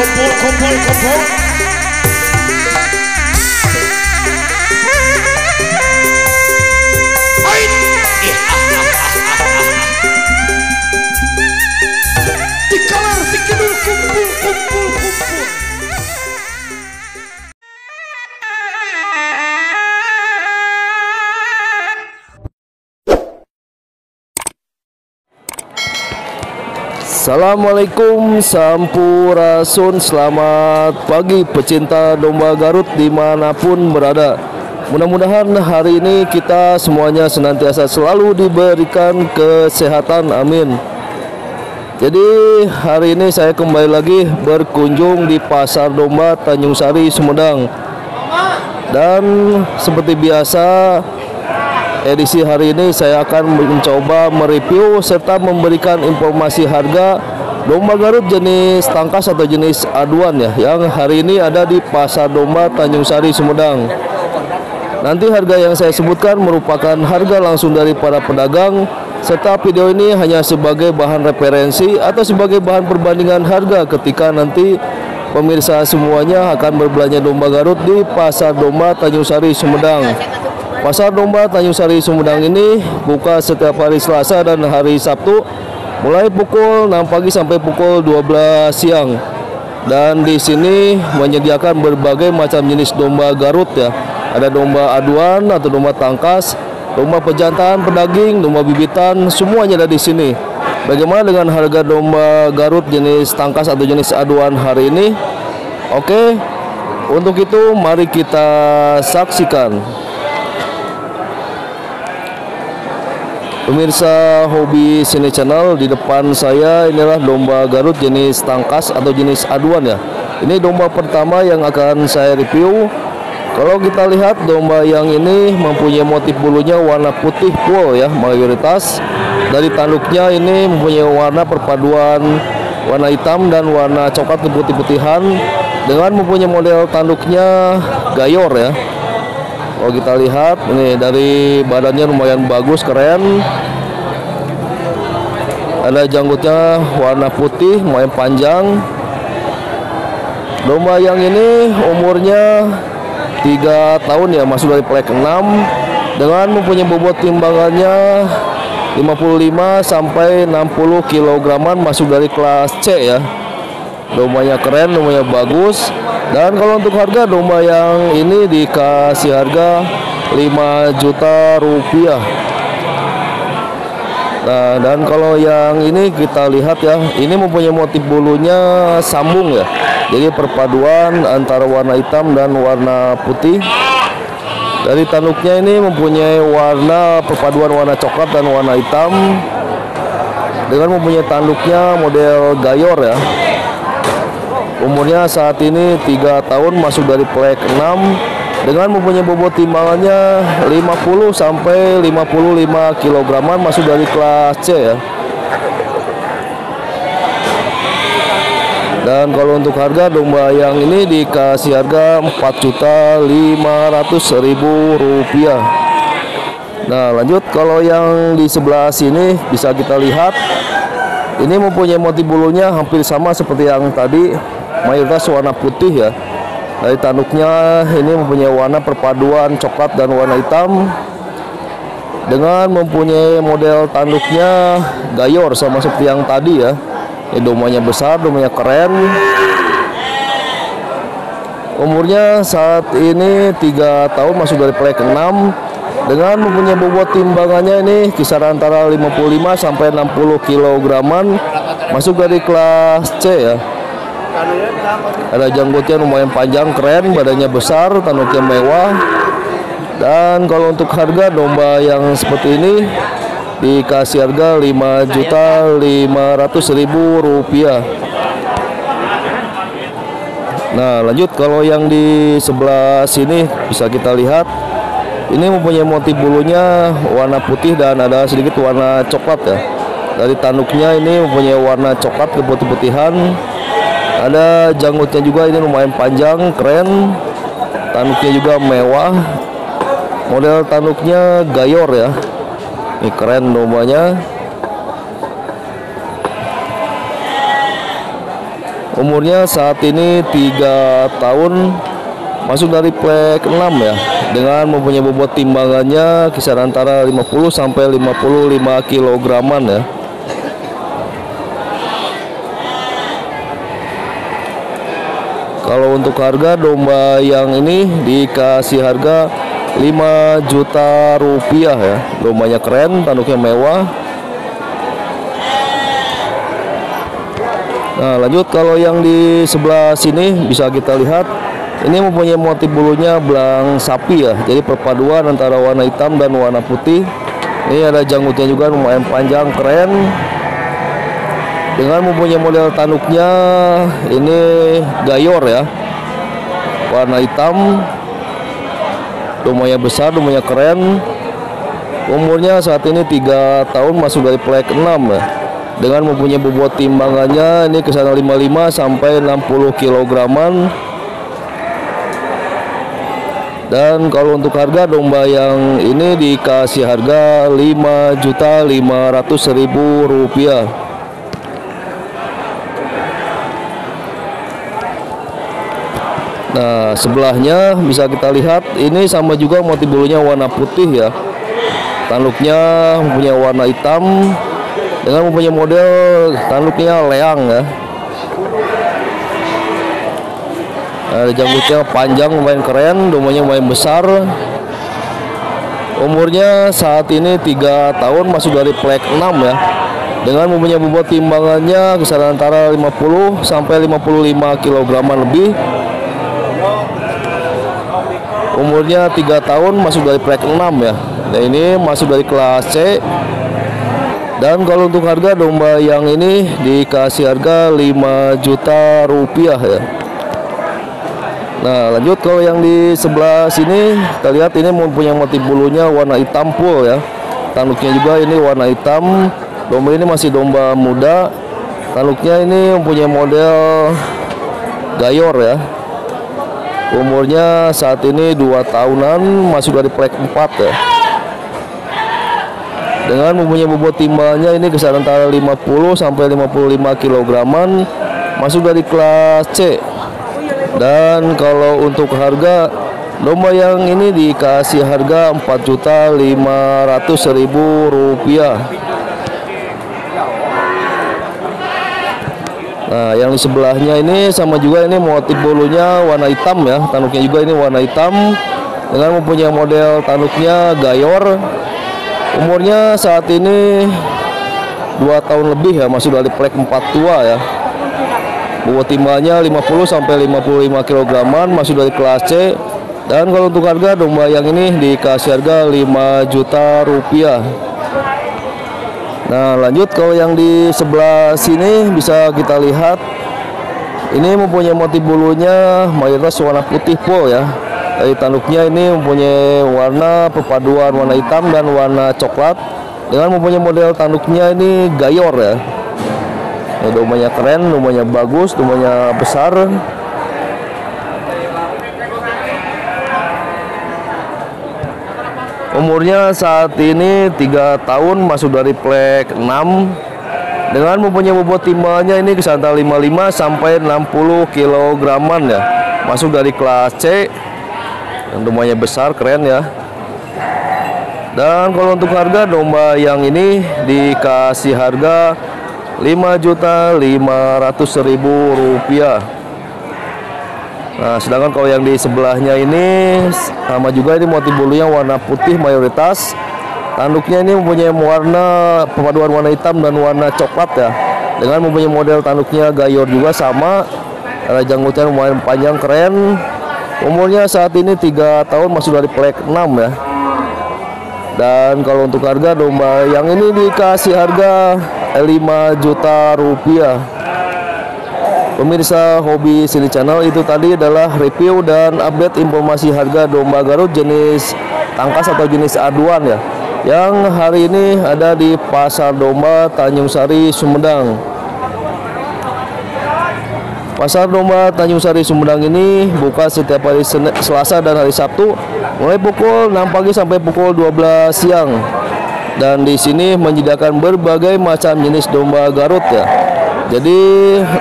खोपो खोपो खोपो Assalamualaikum Sampurasun Selamat pagi pecinta domba Garut di mana pun berada. Mudah-mudahan hari ini kita semuanya senantiasa selalu diberikan kesehatan. Amin. Jadi hari ini saya kembali lagi berkunjung di Pasar Domba Tanjung Sari Sumedang. Dan seperti biasa edisi hari ini saya akan mencoba mereview serta memberikan informasi harga domba Garut jenis tangkas atau jenis aduan ya yang hari ini ada di Pasar Domba Tanjung Sari Sumedang. Nanti harga yang saya sebutkan merupakan harga langsung dari para pedagang serta video ini hanya sebagai bahan referensi atau sebagai bahan perbandingan harga ketika nanti pemirsa semuanya akan berbelanja domba Garut di Pasar Domba Tanjung Sari Sumedang. Pasar Domba Tanjung Sari Sumedang ini buka setiap hari Selasa dan hari Sabtu mulai pukul 6 pagi sampai pukul 12 siang. Dan di sini menyediakan berbagai macam jenis domba Garut ya. Ada domba aduan atau domba tangkas, domba pejantan, pedaging, domba bibitan, semuanya ada di sini. Bagaimana dengan harga domba Garut jenis tangkas atau jenis aduan hari ini? Oke. Untuk itu mari kita saksikan. Pemirsa hobi sini channel di depan saya inilah domba Garut jenis tangkas atau jenis aduan ya. Ini domba pertama yang akan saya review. Kalau kita lihat domba yang ini mempunyai motif bulunya warna putih full ya mayoritas. Dari tanduknya ini mempunyai warna perpaduan warna hitam dan warna coklat keputih-putihan dengan mempunyai model tanduknya gayor ya. Kalau kita lihat ini dari badannya lumayan bagus keren. Ada janggutnya warna putih, lumayan panjang. Domba yang ini umurnya 3 tahun ya, masuk dari plek 6 dengan mempunyai bobot timbangannya 55 sampai 60 kilograman masuk dari kelas C ya. Dombanya keren, dombanya bagus. Dan kalau untuk harga domba yang ini dikasih harga 5 juta rupiah. Nah, dan kalau yang ini kita lihat ya, ini mempunyai motif bulunya sambung ya. Jadi perpaduan antara warna hitam dan warna putih. Dari tanduknya ini mempunyai warna perpaduan warna coklat dan warna hitam dengan mempunyai tanduknya model gayor ya umurnya saat ini 3 tahun masuk dari plek 6 dengan mempunyai bobot timbangannya 50 sampai 55 kg masuk dari kelas C ya. Dan kalau untuk harga domba yang ini dikasih harga 4 juta 500 ribu rupiah. Nah lanjut. Kalau yang di sebelah sini bisa kita lihat. Ini mempunyai motif bulunya hampir sama seperti yang tadi mayoritas warna putih ya. Dari tanduknya ini mempunyai warna perpaduan coklat dan warna hitam. Dengan mempunyai model tanduknya gayor sama seperti yang tadi ya. Ini domanya besar, domanya keren. Umurnya saat ini tiga tahun masuk dari plek 6 dengan mempunyai bobot timbangannya ini kisaran antara 55 sampai 60 kg masuk dari kelas C ya ada janggutnya lumayan panjang keren badannya besar tanduknya mewah. Dan kalau untuk harga domba yang seperti ini dikasih harga 5 juta 500 ribu rupiah. Nah lanjut. Kalau yang di sebelah sini bisa kita lihat. Ini mempunyai motif bulunya warna putih dan ada sedikit warna coklat ya. Dari tanduknya ini mempunyai warna coklat keputih-putihan ada janggutnya juga ini lumayan panjang keren. Tanduknya juga mewah. Model tanduknya gayor ya. Ini keren dombanya umurnya saat ini tiga tahun masuk dari plek 6 ya. Dengan mempunyai bobot timbangannya kisaran antara 50 sampai 55 kilograman ya Kalau untuk harga domba yang ini dikasih harga 5 juta rupiah ya. Dombanya keren, tanduknya mewah. Nah, lanjut kalau yang di sebelah sini bisa kita lihat ini mempunyai motif bulunya belang sapi ya. Jadi perpaduan antara warna hitam dan warna putih. Ini ada janggutnya juga lumayan panjang, keren dengan mempunyai model tanduknya ini gayor ya. Warna hitam. Lumayan besar lumayan keren. Umurnya saat ini tiga tahun masuk dari plek 6 ya. Dengan mempunyai bobot timbangannya ini ke sana 55 sampai 60 kilograman. Dan kalau untuk harga domba yang ini dikasih harga 5 juta 500 ribu rupiah Nah, sebelahnya bisa kita lihat ini sama juga motif bulunya warna putih ya. Tanduknya mempunyai warna hitam dengan mempunyai model tanduknya leang ya. Nah, janggutnya panjang lumayan keren, domanya lumayan besar. Umurnya saat ini tiga tahun masuk dari plek 6 ya. Dengan mempunyai bobot timbangannya kisaran antara 50 sampai 55 kg lebih umurnya tiga tahun masuk dari plek 6 ya. Nah ini masuk dari kelas C. Dan kalau untuk harga domba yang ini dikasih harga 5 juta rupiah ya. Nah lanjut. Kalau yang di sebelah sini kita lihat ini mempunyai motif bulunya warna hitam full ya. Tanduknya juga ini warna hitam. Domba ini masih domba muda. Tanduknya ini mempunyai model gayor ya umurnya saat ini dua tahunan masuk dari plek 4 ya. Dengan mempunyai bobot timbalnya ini kisaran antara 50 sampai 55 kg masuk dari kelas C. Dan kalau untuk harga domba yang ini dikasih harga 4.500.000 rupiah Nah, yang di sebelahnya ini sama juga ini motif bulunya warna hitam ya. Tanduknya juga ini warna hitam dengan mempunyai model tanduknya gayor. Umurnya saat ini dua tahun lebih ya, masih dari plek 4 tua ya. Bobot timbanya 50 sampai 55 kg, masih dari kelas C. Dan kalau untuk harga domba yang ini dikasih harga 5 juta rupiah. Nah lanjut kalau yang di sebelah sini bisa kita lihat. Ini mempunyai motif bulunya mayoritas warna putih full ya. Dari tanduknya ini mempunyai warna perpaduan warna hitam dan warna coklat. Dengan mempunyai model tanduknya ini gayor ya. Ini domanya keren, domanya bagus, domanya besar Umurnya saat ini tiga tahun masuk dari plek 6 dengan mempunyai bobot timbangannya ini kisaran 55 sampai 60 kg ya. Masuk dari kelas C. Yang domanya besar keren ya. Dan kalau untuk harga domba yang ini dikasih harga 5 juta 500 ribu rupiah Nah, sedangkan kalau yang di sebelahnya ini sama juga ini motif bulunya warna putih mayoritas. Tanduknya ini mempunyai warna perpaduan warna hitam dan warna coklat ya. Dengan mempunyai model tanduknya gayor juga sama. Ada janggutnya lumayan panjang keren. Umurnya saat ini tiga tahun masuk dari plek 6 ya. Dan kalau untuk harga domba yang ini dikasih harga 5 juta rupiah. Pemirsa hobi sini channel itu tadi adalah review dan update informasi harga domba Garut jenis tangkas atau jenis aduan ya yang hari ini ada di Pasar Domba Tanjung Sari Sumedang. Pasar Domba Tanjung Sari Sumedang ini buka setiap hari Selasa dan hari Sabtu mulai pukul 6 pagi sampai pukul 12 siang. Dan di sini menyediakan berbagai macam jenis domba Garut ya Jadi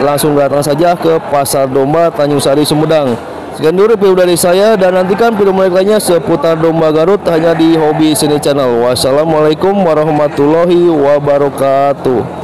langsung datang saja ke Pasar Domba Tanjung Sari Sumedang. Sekian dulu video dari saya dan nantikan video lainnya seputar domba Garut hanya di Hobi Seni Channel. Wassalamualaikum warahmatullahi wabarakatuh.